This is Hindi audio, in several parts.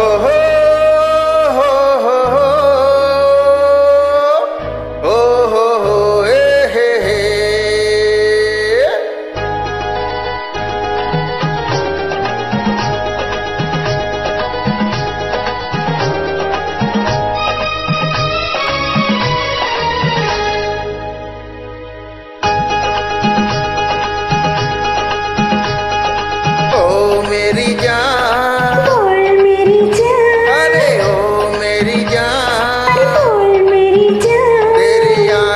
Oh.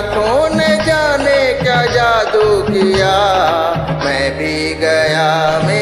आँखों ने जाने क्या जादू किया? मैं भी गया मैं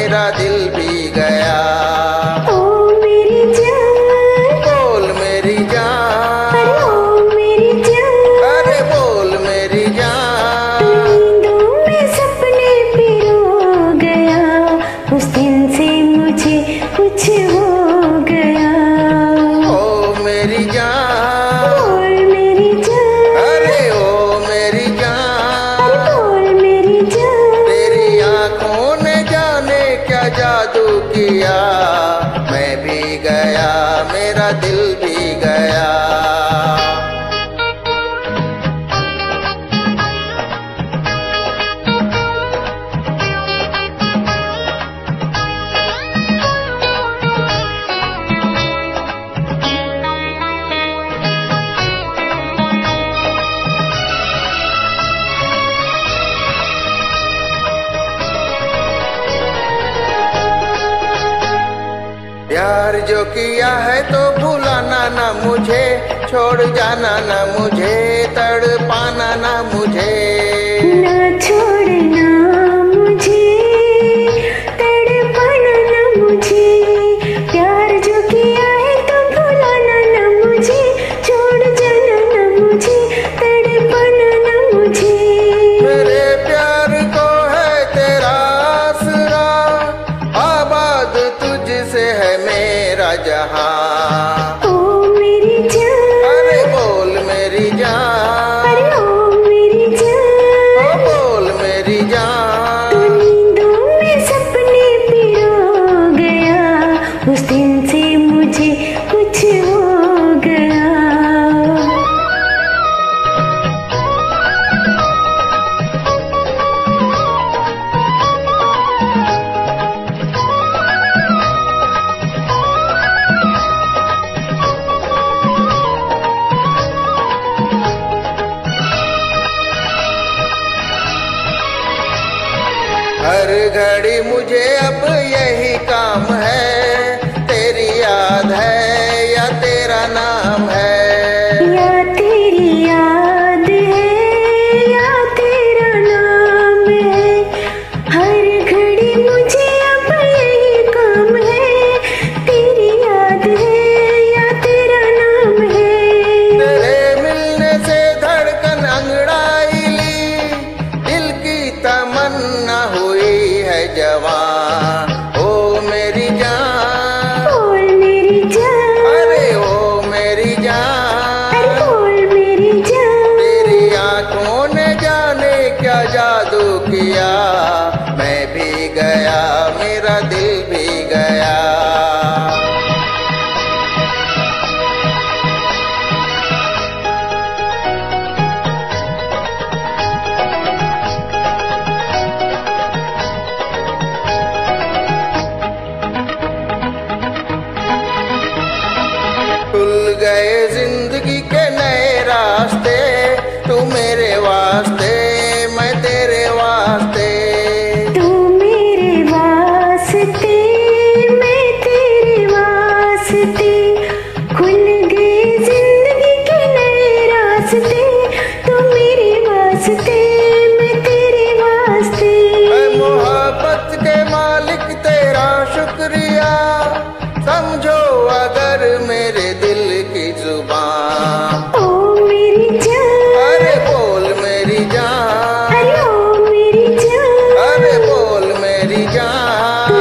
मेरा दिल भी गया। प्यार जो किया है तो भुलाना ना मुझे, छोड़ जाना ना मुझे तड़ पाना ना मुझे। ना छोड़ मुझे ने क्या जादू किया? मैं भी गया मेरा दिल भी गया। गए शुक्रिया। समझो अगर मेरे दिल की ज़ुबान। अरे बोल मेरी जान। अरे बोल मेरी जान।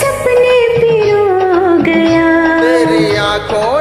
सपने पिरो गया। तेरी आँखों